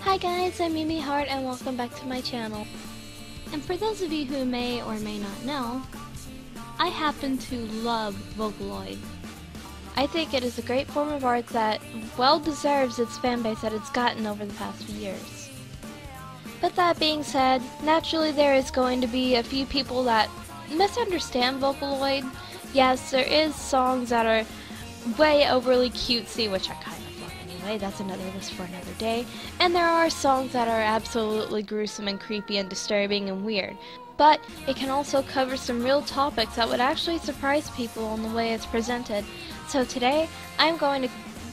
Hi guys, I'm Yumi Heart and welcome back to my channel. And for those of you who may or may not know, I happen to love Vocaloid. I think it is a great form of art that well deserves its fanbase that it's gotten over the past few years. But that being said, naturally there is going to be a few people that misunderstand Vocaloid. Yes, there is songs that are way overly cutesy, which I kind of love anyway. That's another list for another day. And there are songs that are absolutely gruesome and creepy and disturbing and weird. But it can also cover some real topics that would actually surprise people in the way it's presented. So today, I'm going to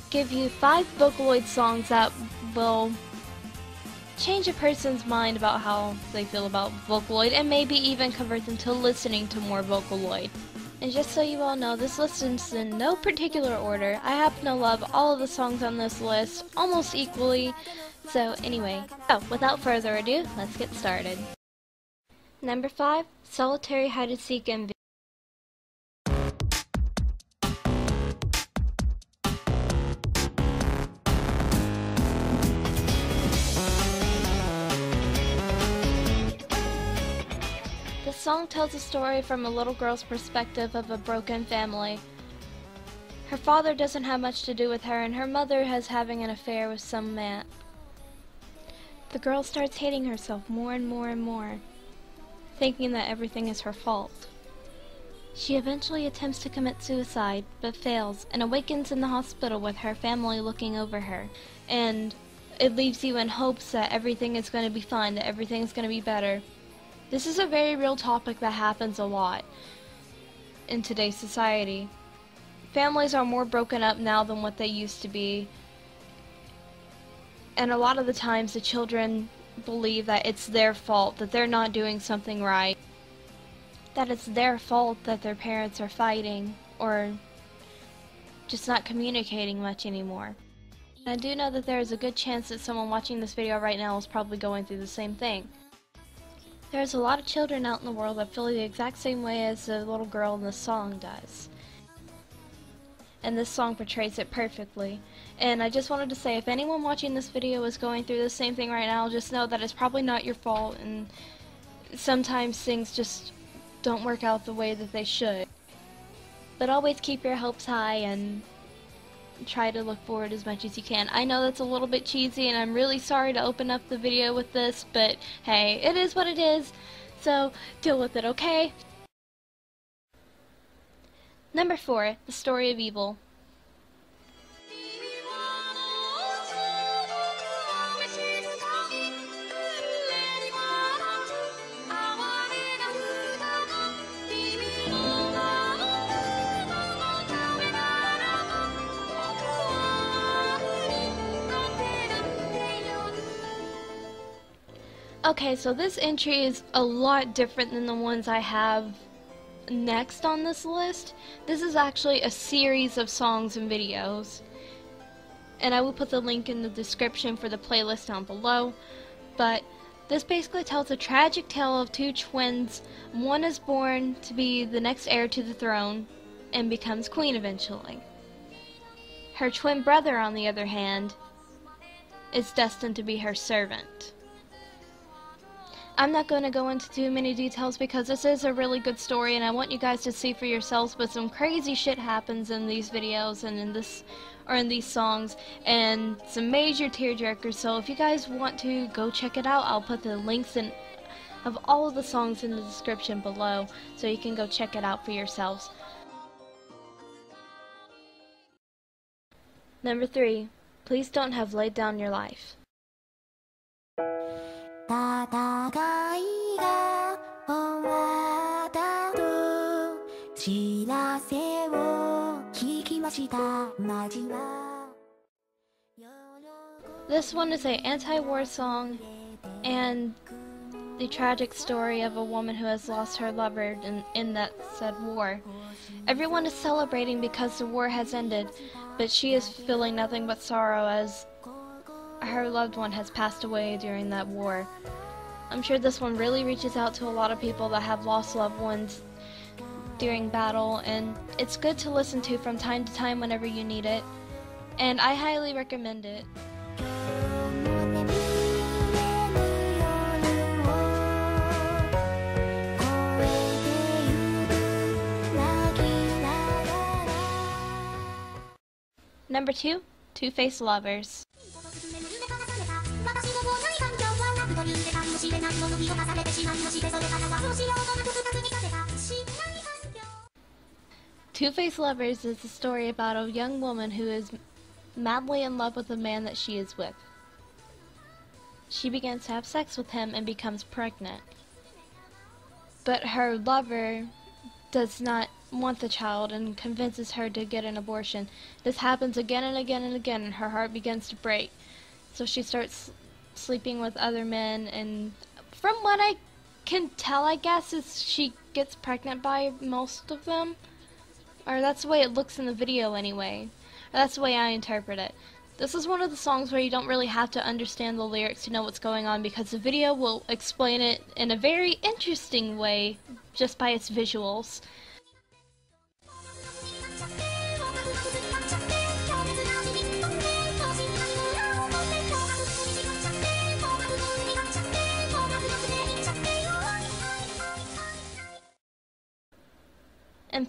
give you five Vocaloid songs that will change a person's mind about how they feel about Vocaloid and maybe even convert them to listening to more Vocaloid. And just so you all know, this list is in no particular order. I happen to love all of the songs on this list almost equally. So anyway, oh, without further ado, let's get started. Number 5, Solitary Hide and Seek and song tells a story from a little girl's perspective of a broken family. Her father doesn't have much to do with her, and her mother has having an affair with some man. The girl starts hating herself more and more and more, thinking that everything is her fault. She eventually attempts to commit suicide, but fails, and awakens in the hospital with her family looking over her. And it leaves you in hopes that everything is going to be fine, that everything is going to be better. This is a very real topic that happens a lot in today's society. Families are more broken up now than what they used to be. And a lot of the times the children believe that it's their fault, that they're not doing something right. That it's their fault that their parents are fighting or just not communicating much anymore. I do know that there is a good chance that someone watching this video right now is probably going through the same thing. There's a lot of children out in the world that feel the exact same way as the little girl in the song does. And this song portrays it perfectly. And I just wanted to say, if anyone watching this video is going through the same thing right now, just know that it's probably not your fault and sometimes things just don't work out the way that they should. But always keep your hopes high and try to look forward as much as you can. I know that's a little bit cheesy and I'm really sorry to open up the video with this, but hey, it is what it is, so deal with it, okay? Number 4, The Story of Evil. Okay, so this entry is a lot different than the ones I have next on this list. This is actually a series of songs and videos. And I will put the link in the description for the playlist down below. But this basically tells a tragic tale of two twins. One is born to be the next heir to the throne and becomes queen eventually. Her twin brother, on the other hand, is destined to be her servant. I'm not going to go into too many details because this is a really good story and I want you guys to see for yourselves but some crazy shit happens in these videos and in this or in these songs and some major tearjerkers so if you guys want to go check it out I'll put the links in of all of the songs in the description below so you can go check it out for yourselves. Number 3. Please don't have laid down your life. 戦いが終わったと知らせを聞きました街は This one is a anti-war song and the tragic story of a woman who has lost her lover in, in that said war. Everyone is celebrating because the war has ended, but she is feeling nothing but sorrow as her loved one has passed away during that war. I'm sure this one really reaches out to a lot of people that have lost loved ones during battle, and it's good to listen to from time to time whenever you need it, and I highly recommend it. Number two, Two Face Lovers. いうでかもしれないものに侵されてしまいましてそれからはどうしようもなく二つに立てた信頼環境 Two Faced Lovers is a story about a young woman who is madly in love with the man that she is with. She begins to have sex with him and becomes pregnant. But her lover does not want the child and convinces her to get an abortion. This happens again and again and again, and her heart begins to break. So she starts sleeping with other men, and from what I can tell, I guess, is she gets pregnant by most of them. Or that's the way it looks in the video anyway. Or that's the way I interpret it. This is one of the songs where you don't really have to understand the lyrics to know what's going on because the video will explain it in a very interesting way just by its visuals.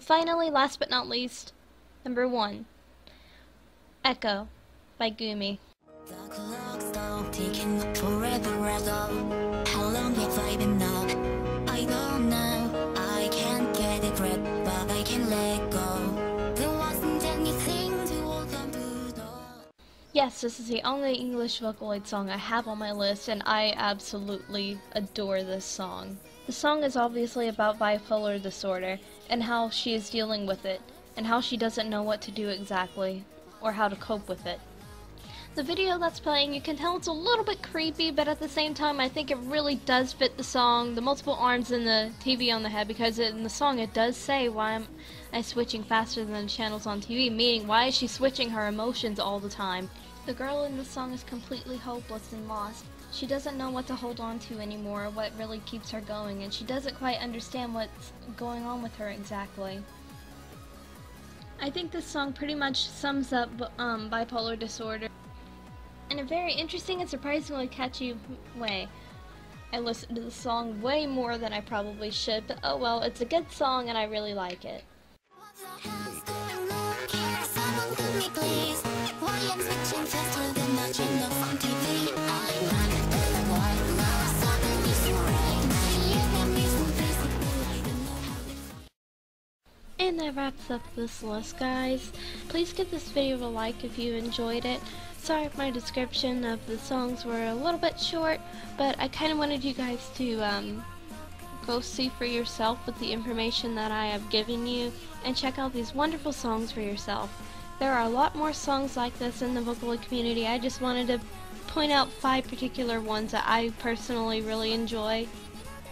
Finally, last but not least, number one, Echo by Gumi. The clock stopped ticking forever ago. How long have I been now? I don't know. I can't get a grip, but I can let go. There wasn't anything to hold on to. Yes, this is the only English Vocaloid song I have on my list, and I absolutely adore this song. The song is obviously about bipolar disorder and how she is dealing with it, and how she doesn't know what to do exactly, or how to cope with it. The video that's playing, you can tell it's a little bit creepy, but at the same time, I think it really does fit the song, the multiple arms and the TV on the head, because in the song it does say why am I switching faster than the channels on TV, meaning why is she switching her emotions all the time? The girl in the song is completely hopeless and lost. She doesn't know what to hold on to anymore, what really keeps her going, and she doesn't quite understand what's going on with her exactly. I think this song pretty much sums up um, bipolar disorder in a very interesting and surprisingly catchy way. I listened to the song way more than I probably should, but oh well, it's a good song and I really like it. What And that wraps up this list, guys. Please give this video a like if you enjoyed it. Sorry if my description of the songs were a little bit short, but I kind of wanted you guys to um, go see for yourself with the information that I have given you and check out these wonderful songs for yourself. There are a lot more songs like this in the Vocaloid community. I just wanted to point out five particular ones that I personally really enjoy.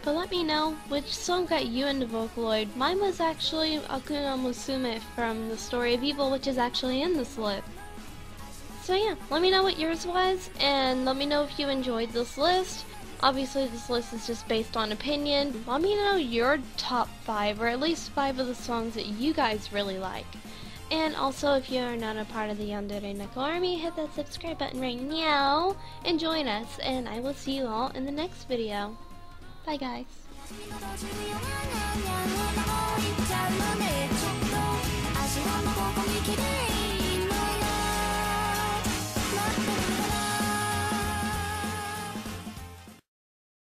But let me know which song got you into Vocaloid. Mine was actually Aku no Musume from the Story of Evil, which is actually in this list. So yeah, let me know what yours was, and let me know if you enjoyed this list. Obviously, this list is just based on opinion. Let me know your top five, or at least five of the songs that you guys really like. And also, if you are not a part of the Yandere Neko Army, hit that subscribe button right now and join us. And I will see you all in the next video. Bye, guys.